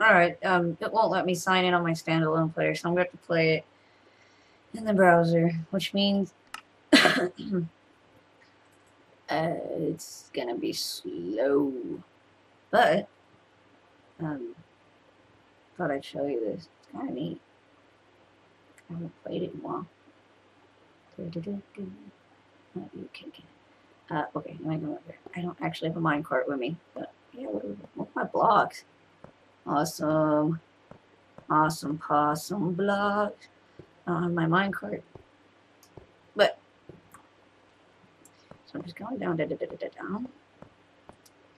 Alright, um, it won't let me sign in on my standalone player, so I'm going to have to play it in the browser, which means uh, it's gonna be slow. But, um, thought I'd show you this. It's kind of neat. I haven't played it in a while. Oh, you. Uh, okay. I don't actually have a minecart with me, but yeah, what what my blocks? Awesome. Awesome possum block have uh, my minecart. But, so I'm just going down, da, da, da, da, da, down.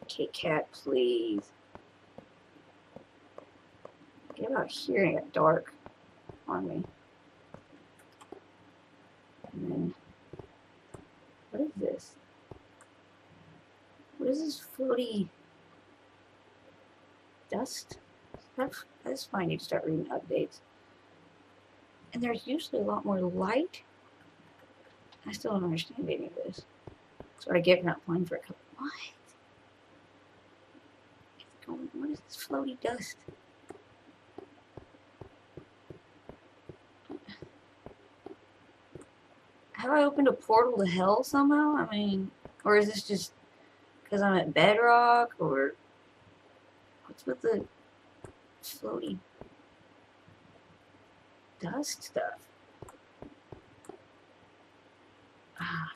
Okay, cat, please. Get about here and got dark on me. And then, what is this? What is this floaty dust? That's, fine. I need to start reading updates. And there's usually a lot more light. I still don't understand any of this. That's what I get not playing for a couple. What? What is this floaty dust? Have I opened a portal to hell somehow? I mean, or is this just because I'm at bedrock, or what's with the floaty dust stuff? Ah,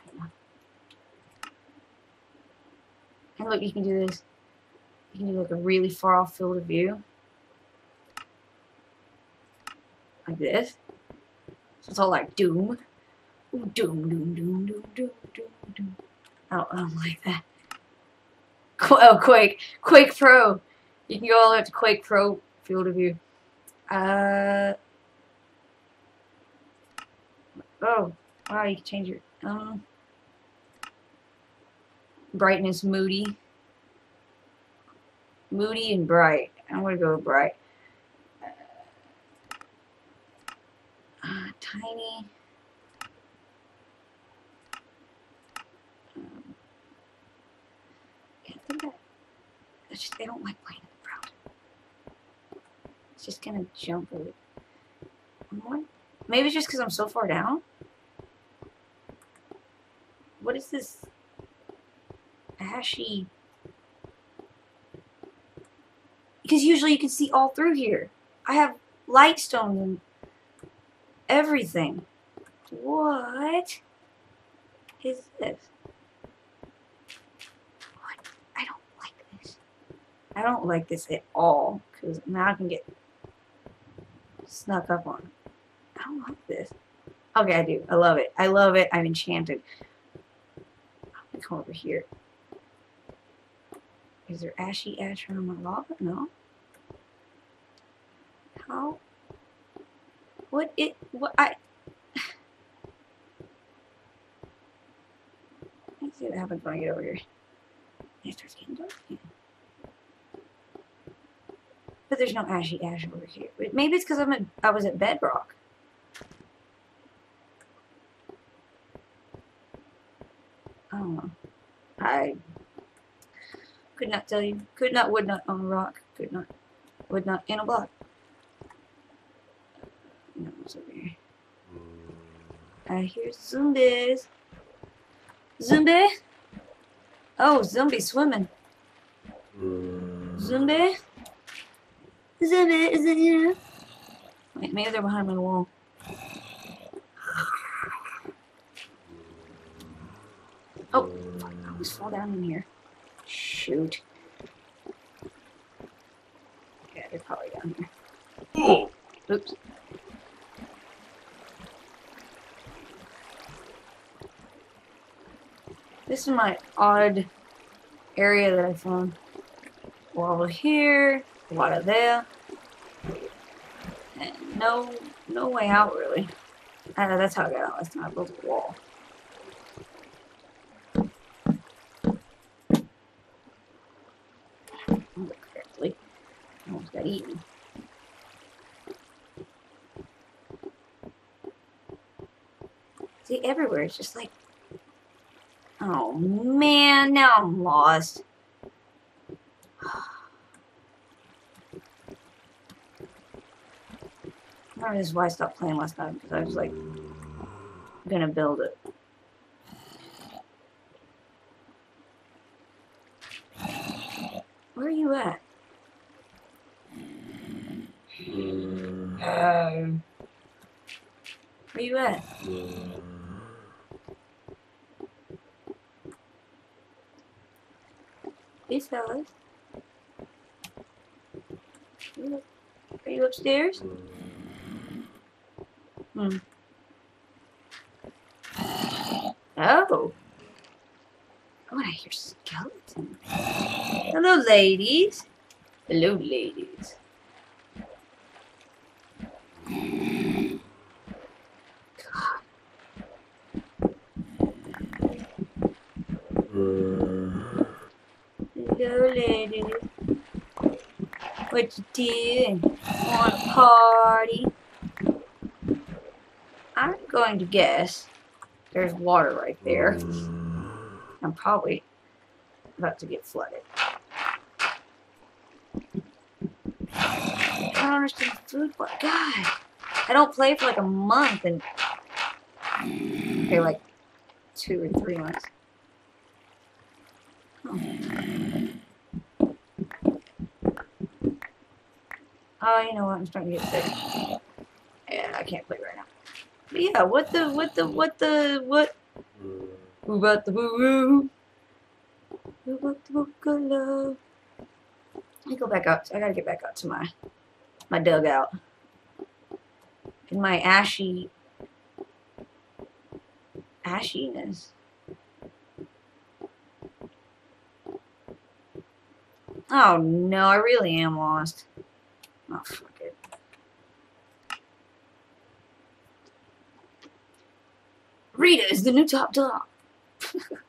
and look, you can do this. You can do like a really far off field of view. Like this. So it's all like doom. Ooh, doom, doom, doom, doom, doom, doom, doom. Don't, I don't like that. Qu oh, Quake. Quake Pro. You can go all the way up to Quake Pro field of view. Uh. Oh. Wow, you can change your. Um. Brightness moody. Moody and bright. I'm going to go bright. Uh, tiny. Um, I think that. Just, I don't like playing in the browser. It's just to jump. What? Maybe just because I'm so far down? What is this ashy because usually you can see all through here. I have light stone and everything. What is this? What? I don't like this. I don't like this at all because now I can get snuck up on. I don't like this. Okay, I do. I love it. I love it. I'm enchanted. I'm gonna come over here. Is there ashy ash around my lava? No. How? What it? What I? Let's see what happens when I get over here. It starts getting dark. But there's no ashy ash over here. Maybe it's because I'm at, I was at bedrock. I know. I could not tell you. Could not, would not on a rock. Could not, would not in a block. No, it's over here. I hear zombies. Zombie? Oh, zombie swimming. Zombie? Zombie, is it it? Is it you? Wait, maybe they're behind my wall. Oh, fuck, I almost fall down in here. Shoot. Yeah, they're probably down here. Oh. Oops. This is my odd area that I found. Wall here, water there. And no no way out really. Uh, that's how I got out last time. I built a wall. Almost got eaten. See, everywhere it's just like, oh man, now I'm lost. This is why I stopped playing last night because I was like gonna build it. Where are you at? Um, where you at? These fellas. Are you upstairs? Hmm. Oh. Oh, I hear skeletons. Hello, ladies. Hello, ladies. Hello, ladies. What you doing? Want a party? I'm going to guess there's water right there. Mm. I'm probably about to get flooded. I don't understand the food. What God? I don't play for like a month and okay, like two or three months. Oh. Oh, you know what? I'm starting to get sick. Yeah, I can't play right. But yeah, what the, what the, what the, what? Who about the woo? Who about the book of love? Let me go back up. I gotta get back up to my, my dugout. In my ashy, ashiness. Oh no, I really am lost. Oh, fuck it. Rita is the new top dog.